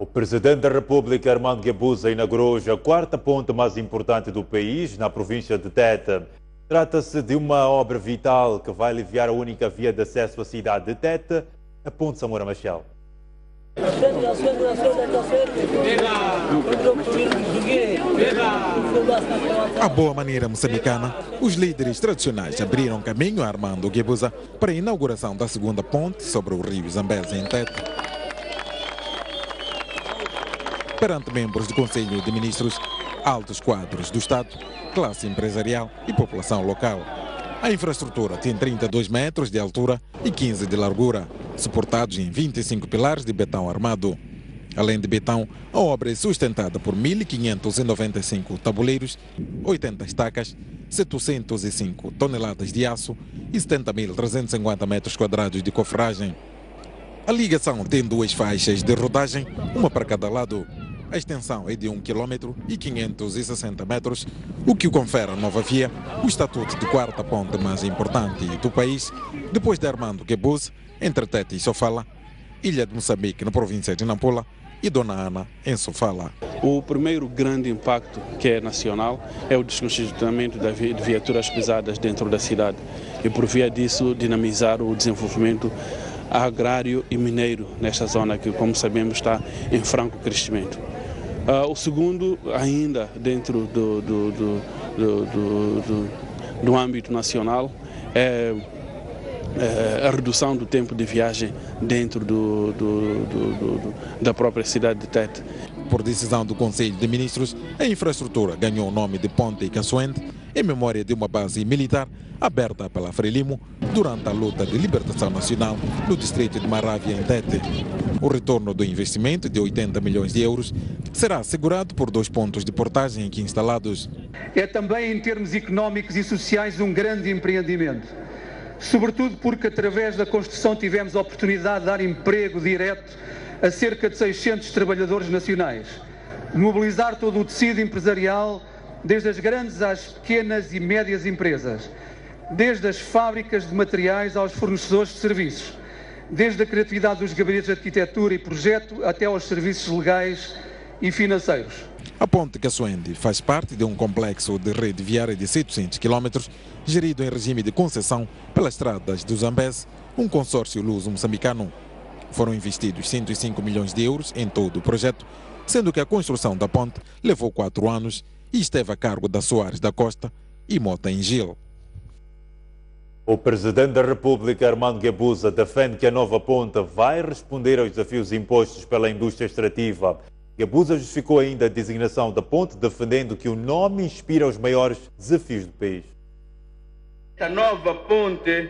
O presidente da República, Armando Guebuza, inaugurou hoje a quarta ponte mais importante do país, na província de Tete. Trata-se de uma obra vital que vai aliviar a única via de acesso à cidade de Tete, a Ponte Samora Machel. À boa maneira moçambicana, os líderes tradicionais abriram caminho a Armando Guebuza para a inauguração da segunda ponte sobre o rio Zambeze em Tete. Perante membros do Conselho de Ministros, altos quadros do Estado, classe empresarial e população local. A infraestrutura tem 32 metros de altura e 15 de largura, suportados em 25 pilares de betão armado. Além de betão, a obra é sustentada por 1.595 tabuleiros, 80 estacas, 705 toneladas de aço e 70.350 metros quadrados de cofragem. A ligação tem duas faixas de rodagem, uma para cada lado. A extensão é de 1 km e 560 metros, o que confere à nova via o estatuto de quarta ponte mais importante do país, depois de Armando Guebuz, entre Tete e Sofala, Ilha de Moçambique, na província de Nampula, e Dona Ana, em Sofala. O primeiro grande impacto, que é nacional, é o descongestionamento de viaturas pesadas dentro da cidade e, por via disso, dinamizar o desenvolvimento agrário e mineiro nesta zona que, como sabemos, está em franco crescimento. Uh, o segundo, ainda dentro do, do, do, do âmbito nacional, é, é, a redução do tempo de viagem dentro da própria cidade de Tete. Por decisão do Conselho de Ministros, a infraestrutura ganhou o nome de Ponte Caçoente em memória de uma base militar aberta pela Frelimo durante a luta de libertação nacional no distrito de Maravia, em Tete. O retorno do investimento de 80 milhões de euros será assegurado por dois pontos de portagem aqui instalados. É também, em termos económicos e sociais, um grande empreendimento. Sobretudo porque, através da construção, tivemos a oportunidade de dar emprego direto a cerca de 600 trabalhadores nacionais. Mobilizar todo o tecido empresarial, desde as grandes às pequenas e médias empresas, desde as fábricas de materiais aos fornecedores de serviços, desde a criatividade dos gabinetes de arquitetura e projeto até aos serviços legais e financeiros. A ponte Caçoende faz parte de um complexo de rede viária de 700 km, gerido em regime de concessão pelas estradas do Zambeze, um consórcio luso-moçambicano. Foram investidos 105 milhões de euros em todo o projeto, sendo que a construção da ponte levou quatro anos e esteve a cargo da Soares da Costa e Mota Engil. O presidente da República, Armando Guebuza, defende que a nova ponte vai responder aos desafios impostos pela indústria extrativa. Guebuza justificou ainda a designação da ponte, defendendo que o nome inspira os maiores desafios do país. Esta nova ponte,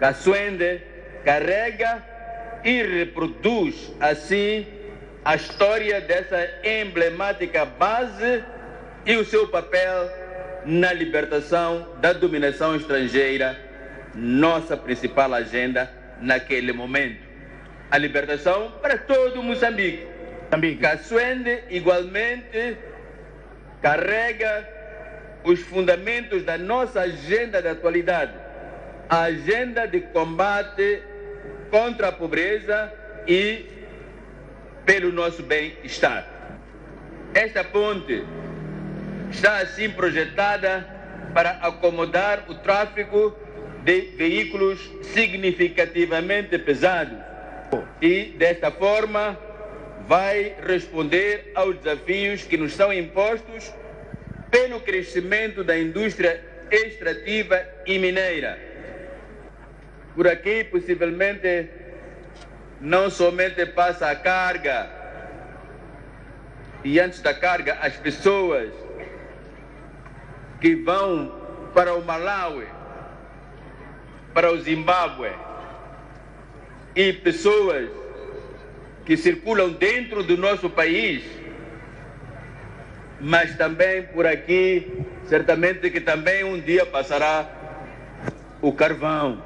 Caçoende, carrega e reproduz assim a história dessa emblemática base e o seu papel na libertação da dominação estrangeira, nossa principal agenda naquele momento. A libertação para todo Moçambique. Caçoende, igualmente, carrega os fundamentos da nossa agenda da atualidade, a agenda de combate contra a pobreza e pelo nosso bem-estar. Esta ponte está assim projetada para acomodar o tráfego de veículos significativamente pesados. E, desta forma, vai responder aos desafios que nos são impostos pelo crescimento da indústria extrativa e mineira. Por aqui, possivelmente, não somente passa a carga, e antes da carga, as pessoas que vão para o Malawi, para o Zimbábue, e pessoas que circulam dentro do nosso país, mas também por aqui, certamente que também um dia passará o carvão